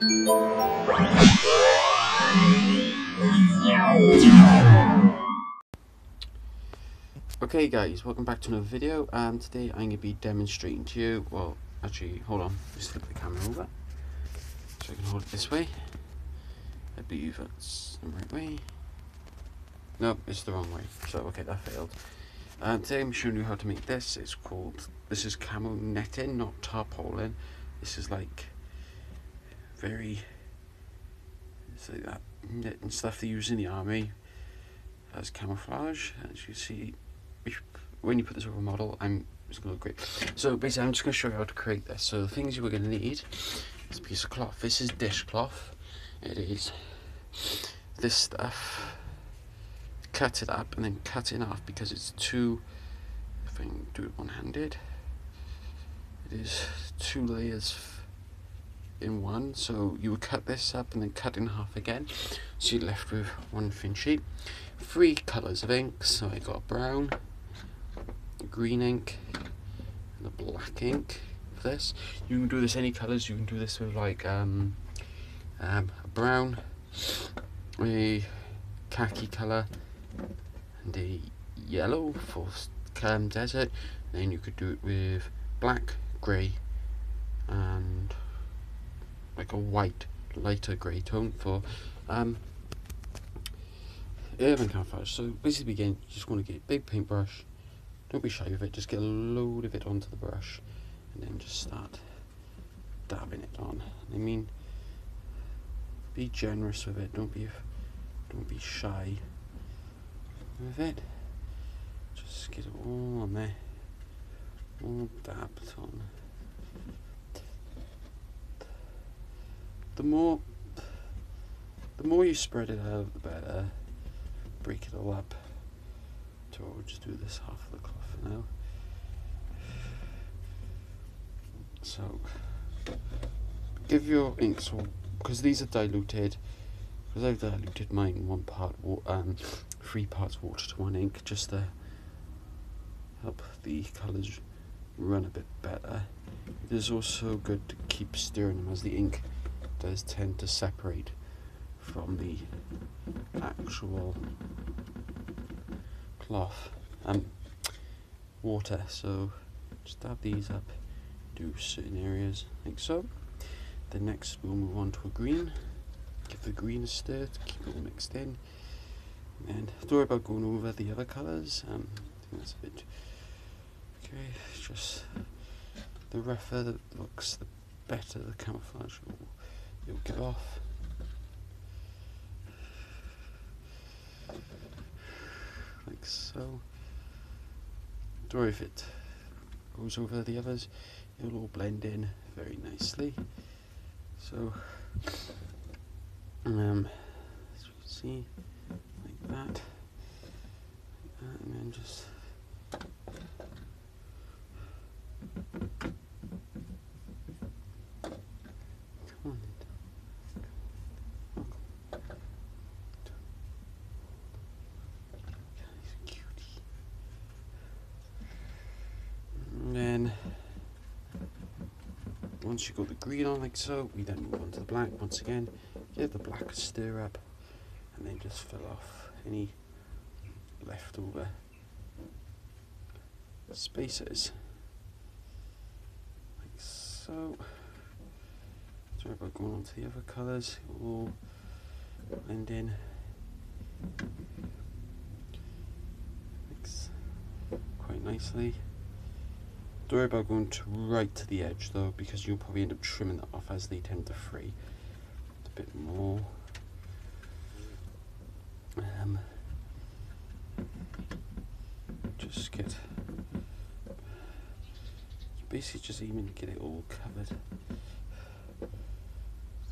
Okay guys, welcome back to another video. and today I'm going to be demonstrating to you, well actually hold on, just flip the camera over so I can hold it this way. I believe that's the right way. No, it's the wrong way, so okay that failed. and today I'm showing you how to make this, it's called, this is camo netting, not tarpaulin. This is like very, it's like that netting stuff they use in the army. As camouflage as you see when you put this over a model I'm it's gonna look great. So basically I'm just gonna show you how to create this. So the things you were gonna need is a piece of cloth. This is dishcloth. It is this stuff. Cut it up and then cut it in half because it's two if I can do it one-handed. It is two layers in one. So you would cut this up and then cut in half again. So you're left with one thin sheet. Three colours of ink. So I got brown green ink and a black ink for this. You can do this any colours. You can do this with like um, um, a brown a khaki colour and a yellow for um, desert. Then you could do it with black grey like a white lighter grey tone for um, urban camouflage. So basically again you just want to get a big paintbrush, don't be shy with it, just get a load of it onto the brush and then just start dabbing it on. I mean be generous with it, don't be don't be shy with it. Just get it all on there. All dabbed on. The more the more you spread it out the better. Break it all up. So we'll just do this half of the cloth for now. So give your inks because these are diluted. Because I've diluted mine one part um three parts water to one ink just to help the colours run a bit better. It is also good to keep stirring them as the ink does tend to separate from the actual cloth. Um water so just dab these up do certain areas like so. Then next we'll move on to a green. Give the green a stir to keep it all mixed in. And don't worry about going over the other colours um, I think that's a bit okay just the rougher that looks the better the camouflage will it'll get off. Like so. Don't worry if it goes over the others, it'll all blend in very nicely. So, um, as you can see, like that, and then just once you've got the green on like so, we then move on to the black once again, give the black a stir up, and then just fill off any leftover spaces. Like so. Sorry about going on to the other colours, it will all blend in. Quite nicely. Don't worry about going to right to the edge though, because you'll probably end up trimming that off as they tend to fray. A bit more. Um, just get, basically just aiming to get it all covered.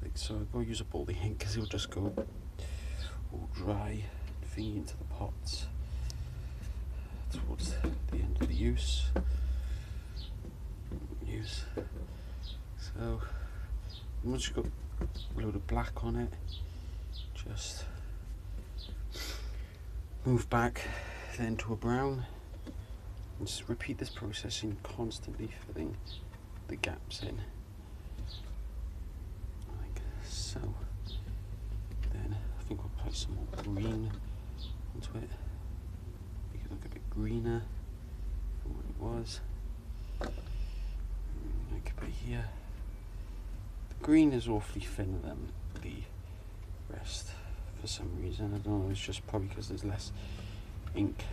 Like so, I go use up all the ink because it'll just go all dry feed into the pots towards the end of the use So once you've got a load of black on it, just move back then to a brown. And just repeat this process in constantly filling the gaps in. Like so. Then I think we'll put some more green onto it. Make it look a bit greener than what it was Mm, like a bit here the green is awfully thinner than the rest for some reason I don't know it's just probably because there's less ink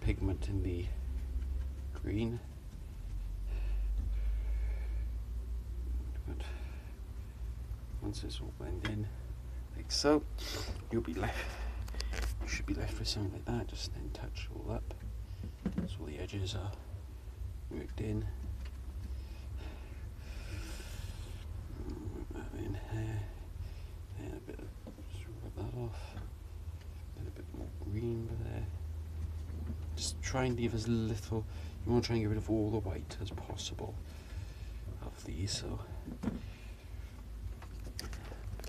pigment in the green Good. Once it's all blended in, like so, you'll be left. You should be left with something like that. Just then touch all up, so the edges are worked in. Work that in here. Then a bit of just rub that off. Then a bit more green there. Just try and leave as little. You want to try and get rid of all the white as possible of these. So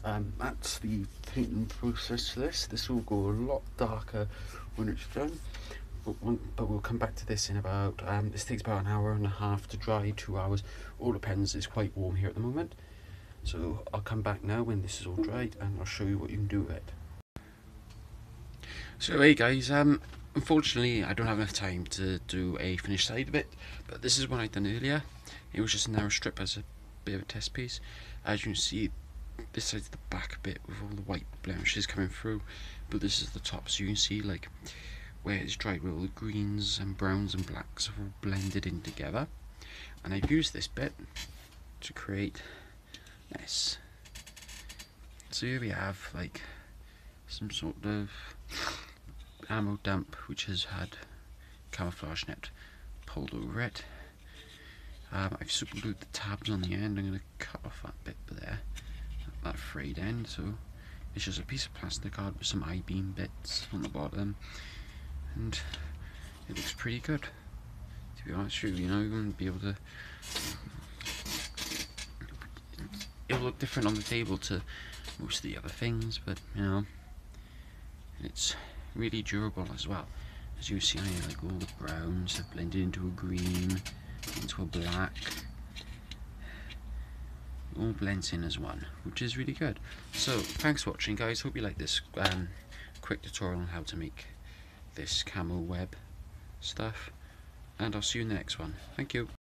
um, that's the painting process for this. This will go a lot darker when it's done. But, one, but we'll come back to this in about, um, this takes about an hour and a half to dry, two hours, all depends, it's quite warm here at the moment. So I'll come back now when this is all dried and I'll show you what you can do with it. So hey guys, um, unfortunately I don't have enough time to do a finished side of it, but this is one I'd done earlier. It was just a narrow strip as a bit of a test piece. As you can see, this side's the back bit with all the white blemishes coming through, but this is the top, so you can see like where it's dried where all the greens and browns and blacks have all blended in together. And I've used this bit to create this. So here we have like some sort of ammo dump which has had camouflage net pulled over it. Um, I've super glued the tabs on the end. I'm going to cut off that bit there, that frayed end. So it's just a piece of plastic card with some I-beam bits on the bottom, and it looks pretty good. To be honest with you, you know, you're going to be able to. It'll look different on the table to most of the other things, but you know, it's really durable as well. As you see, like all the browns have blended into a green into a black. All blends in as one which is really good. So thanks for watching guys. Hope you like this um, quick tutorial on how to make this camo web stuff and I'll see you in the next one. Thank you